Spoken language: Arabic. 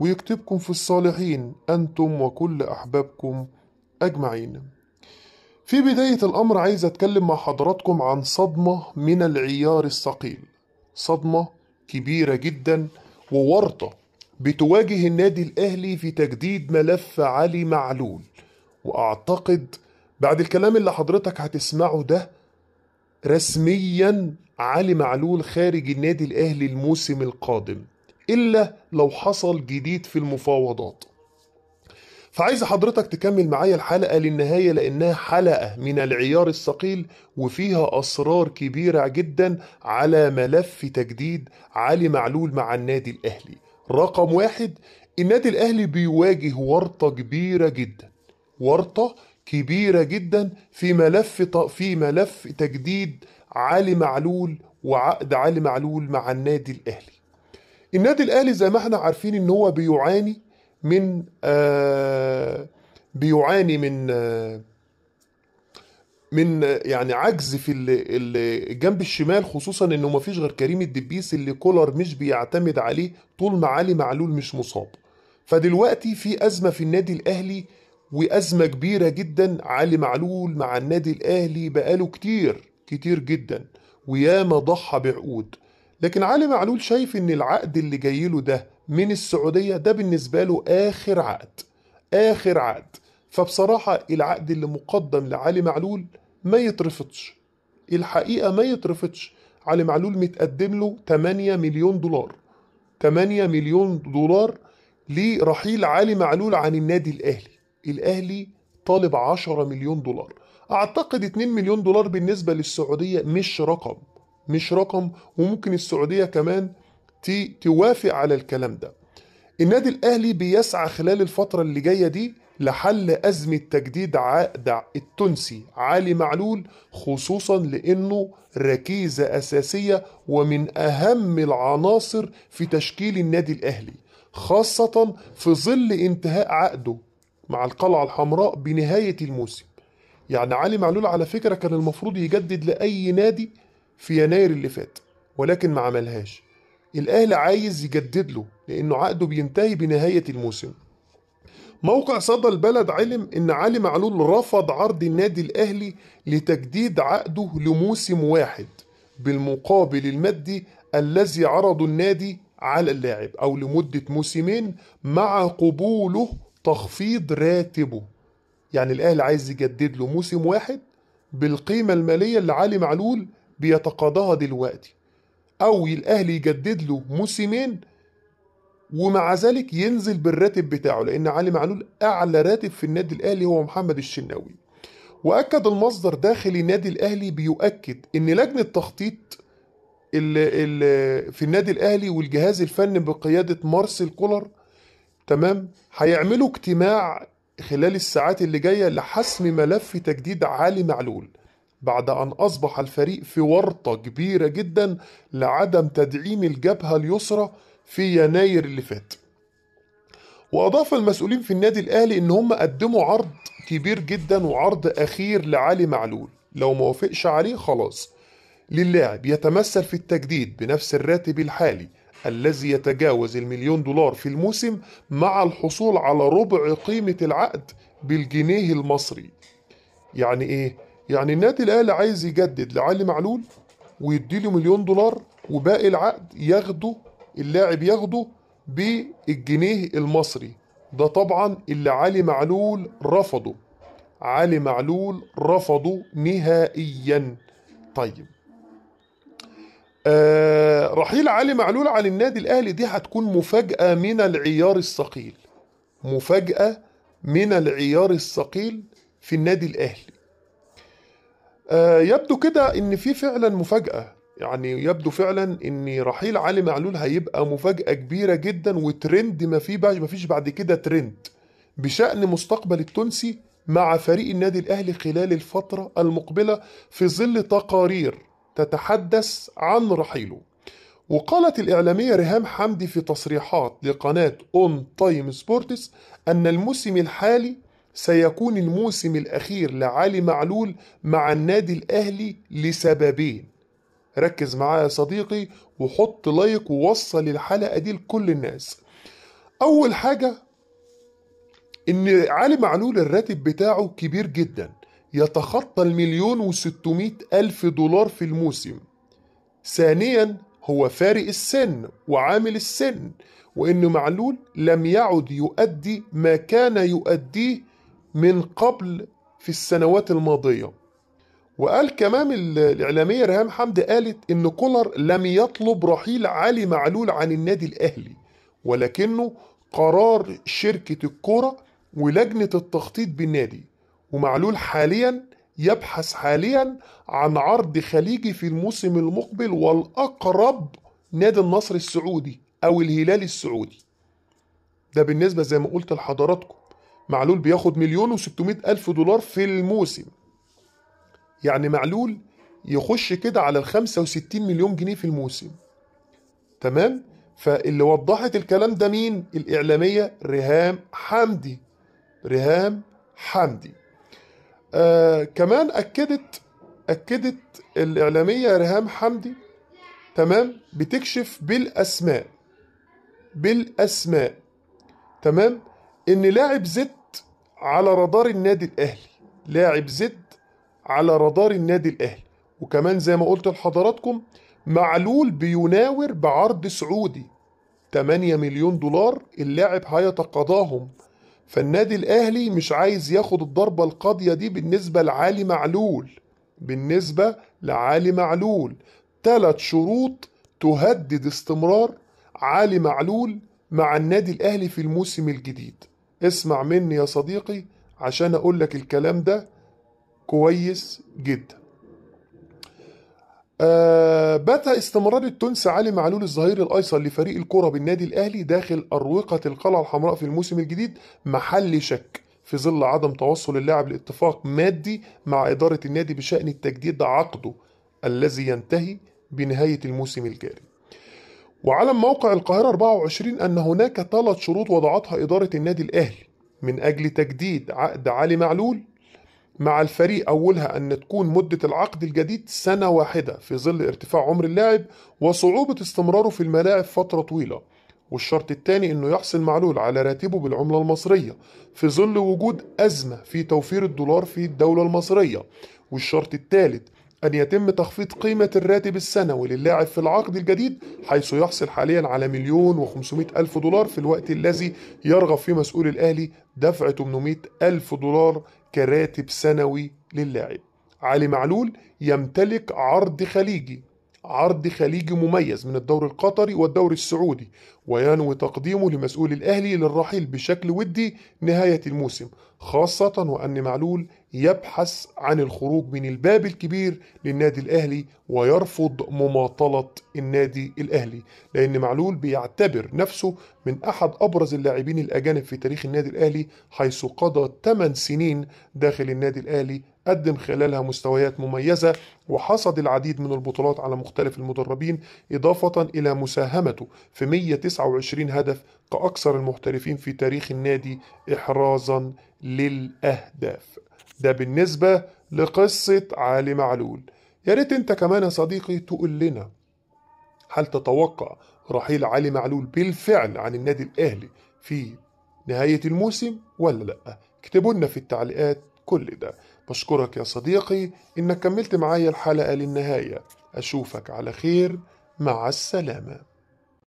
ويكتبكم في الصالحين أنتم وكل أحبابكم أجمعين. في بداية الأمر عايز أتكلم مع حضراتكم عن صدمة من العيار الثقيل. صدمة كبيرة جدا وورطة بتواجه النادي الأهلي في تجديد ملف علي معلول. وأعتقد بعد الكلام اللي حضرتك هتسمعه ده رسميا علي معلول خارج النادي الأهلي الموسم القادم. إلا لو حصل جديد في المفاوضات. فعايز حضرتك تكمل معايا الحلقة للنهاية لأنها حلقة من العيار الثقيل وفيها أسرار كبيرة جدا على ملف تجديد علي معلول مع النادي الأهلي. رقم واحد النادي الأهلي بيواجه ورطة كبيرة جدا. ورطة كبيرة جدا في ملف في ملف تجديد علي معلول وعقد علي معلول مع النادي الأهلي. النادي الأهلي زي ما إحنا عارفين إن هو بيعاني من آه بيعاني من آه من يعني عجز في الجنب الشمال خصوصا إنه ما فيش غير كريم الدبيس اللي كولر مش بيعتمد عليه طول ما علي معلول مش مصاب. فدلوقتي في أزمة في النادي الأهلي وأزمة كبيرة جدا. علي معلول مع النادي الأهلي بقاله كتير كتير جدا. وياما ضحى بعقود لكن علي معلول شايف إن العقد اللي جاي له ده من السعودية ده بالنسبة له آخر عقد آخر عقد. فبصراحة العقد اللي مقدم لعلي معلول ما يترفضش. الحقيقة ما يترفضش. علي معلول متقدم له 8 مليون دولار. 8 مليون دولار لرحيل علي معلول عن النادي الأهلي. الأهلي طالب 10 مليون دولار. أعتقد 2 مليون دولار بالنسبة للسعودية مش رقم. مش رقم وممكن السعودية كمان توافق على الكلام ده. النادي الأهلي بيسعى خلال الفترة اللي جاية دي لحل أزمة تجديد عقد التونسي علي معلول خصوصا لأنه ركيزة أساسية ومن أهم العناصر في تشكيل النادي الأهلي خاصة في ظل انتهاء عقده مع القلعة الحمراء بنهاية الموسم. يعني علي معلول على فكرة كان المفروض يجدد لأي نادي في يناير اللي فات ولكن ما عملهاش. الاهلي عايز يجدد له لأنه عقده بينتهي بنهاية الموسم. موقع صدى البلد علم إن علي معلول رفض عرض النادي الأهلي لتجديد عقده لموسم واحد بالمقابل المادي الذي عرضه النادي على اللاعب أو لمدة موسمين مع قبوله تخفيض راتبه. يعني الاهلي عايز يجدد له موسم واحد بالقيمة المالية اللي علي معلول بيتقاضاها دلوقتي. أو الأهلي يجدد له موسمين ومع ذلك ينزل بالراتب بتاعه لأن علي معلول أعلى راتب في النادي الأهلي هو محمد الشناوي. وأكد المصدر داخل النادي الأهلي بيؤكد إن لجنة تخطيط في النادي الأهلي والجهاز الفني بقيادة مارسيل كولر تمام هيعملوا اجتماع خلال الساعات اللي جاية لحسم ملف تجديد علي معلول. بعد أن أصبح الفريق في ورطة كبيرة جدا لعدم تدعيم الجبهة اليسرى في يناير اللي فات. وأضاف المسؤولين في النادي الأهلي إن هم قدموا عرض كبير جدا وعرض أخير لعلي معلول. لو ما وافقش عليه خلاص. للاعب يتمثل في التجديد بنفس الراتب الحالي الذي يتجاوز المليون دولار في الموسم مع الحصول على ربع قيمة العقد بالجنيه المصري. يعني إيه؟ يعني النادي الاهلي عايز يجدد لعلي معلول ويديله مليون دولار وباقي العقد ياخده اللاعب ياخده بالجنيه المصري. ده طبعا اللي علي معلول رفضه. علي معلول رفضه نهائيا. طيب. آه رحيل علي معلول عن النادي الاهلي دي هتكون مفاجأة من العيار الثقيل. مفاجأة من العيار الثقيل في النادي الاهلي. يبدو كده إن في فعلا مفاجأة. يعني يبدو فعلا إن رحيل علي معلول هيبقى مفاجأة كبيرة جدا وترند ما في ما فيش بعد كده ترند بشأن مستقبل التونسي مع فريق النادي الأهلي خلال الفترة المقبلة في ظل تقارير تتحدث عن رحيله. وقالت الإعلامية ريهام حمدي في تصريحات لقناة أون تايم سبورتس أن الموسم الحالي سيكون الموسم الأخير لعلي معلول مع النادي الأهلي لسببين. ركز معايا يا صديقي وحط like ووصل الحلقة دي لكل الناس. أول حاجة إن علي معلول الراتب بتاعه كبير جدا يتخطى المليون وستمائة ألف دولار في الموسم. ثانيا هو فارق السن وعامل السن وإن معلول لم يعد يؤدي ما كان يؤديه من قبل في السنوات الماضية. وقال كمان الإعلامية ريهام حمدي قالت إن كولر لم يطلب رحيل علي معلول عن النادي الأهلي ولكنه قرار شركة الكرة ولجنة التخطيط بالنادي. ومعلول حاليا يبحث حاليا عن عرض خليجي في الموسم المقبل والأقرب نادي النصر السعودي أو الهلال السعودي. ده بالنسبة زي ما قلت لحضراتكم. معلول بياخد مليون وستمائة ألف دولار في الموسم. يعني معلول يخش كده على الخمسة وستين مليون جنيه في الموسم. تمام؟ فاللي وضحت الكلام ده مين؟ الإعلامية ريهام حمدي. ريهام حمدي. آه كمان أكدت أكدت الإعلامية ريهام حمدي تمام؟ بتكشف بالأسماء بالأسماء تمام؟ إن لاعب زد على رادار النادي الأهلي لاعب زد على رادار النادي الأهلي. وكمان زي ما قلت لحضراتكم معلول بيناور بعرض سعودي 8 مليون دولار اللاعب هيتقاضاهم. فالنادي الأهلي مش عايز ياخد الضربة القاضية دي بالنسبة لعالي معلول. بالنسبة لعالي معلول ثلاث شروط تهدد استمرار علي معلول مع النادي الأهلي في الموسم الجديد. اسمع مني يا صديقي عشان أقول لك الكلام ده كويس جدا آه بات استمرار التونسي علي معلول الظهير الأيسر لفريق الكره بالنادي الأهلي داخل اروقه القلعة الحمراء في الموسم الجديد محل شك في ظل عدم توصل اللاعب لاتفاق مادي مع إدارة النادي بشأن التجديد عقده الذي ينتهي بنهاية الموسم الجاري. وعلى موقع القاهرة 24 أن هناك ثلاث شروط وضعتها إدارة النادي الأهلي. من أجل تجديد عقد علي معلول مع الفريق أولها أن تكون مدة العقد الجديد سنة واحدة في ظل ارتفاع عمر اللاعب وصعوبة استمراره في الملاعب فترة طويلة. والشرط الثاني أنه يحصل معلول على راتبه بالعملة المصرية في ظل وجود أزمة في توفير الدولار في الدولة المصرية. والشرط الثالث أن يتم تخفيض قيمة الراتب السنوي للاعب في العقد الجديد حيث يحصل حاليا على مليون وخمسمائة ألف دولار في الوقت الذي يرغب فيه مسؤول الأهلي دفع 800 ألف دولار كراتب سنوي للاعب. علي معلول يمتلك عرض خليجي. عرض خليجي مميز من الدوري القطري والدوري السعودي وينوي تقديمه لمسؤول الأهلي للرحيل بشكل ودي نهاية الموسم خاصة وأن معلول يبحث عن الخروج من الباب الكبير للنادي الأهلي ويرفض مماطلة النادي الأهلي لأن معلول بيعتبر نفسه من أحد أبرز اللاعبين الأجانب في تاريخ النادي الأهلي حيث قضى 8 سنين داخل النادي الأهلي قدم خلالها مستويات مميزة وحصد العديد من البطولات على مختلف المدربين إضافة إلى مساهمته في 129 هدف كأكثر المحترفين في تاريخ النادي إحرازا للأهداف. ده بالنسبة لقصة علي معلول. يا ريت أنت كمان يا صديقي تقول لنا هل تتوقع رحيل علي معلول بالفعل عن النادي الأهلي في نهاية الموسم ولا لأ؟ اكتبوا لنا في التعليقات كل ده. بشكرك يا صديقي إنك كملت معايا الحلقة للنهاية. أشوفك على خير. مع السلامة.